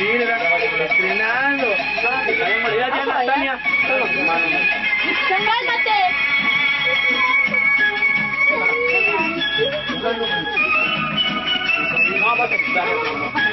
Sí, estrenando. Ya Natalia. ¡Cálmate! No,